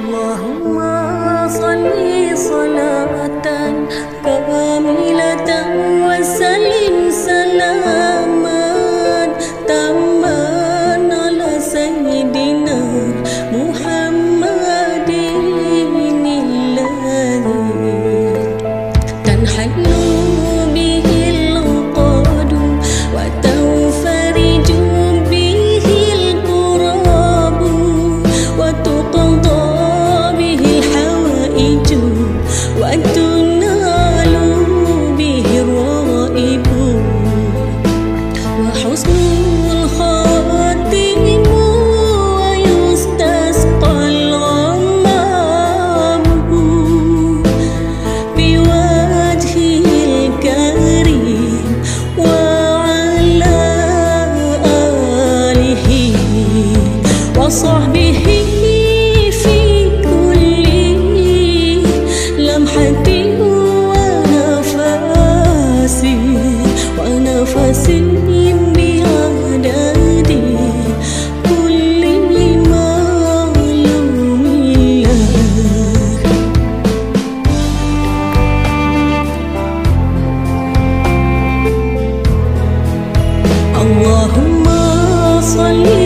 اللهم صل صلاة كاملة. وصحبه في كل لمحتي ونفسي ونفسي بعددي كل معلوم لك اللهم صلي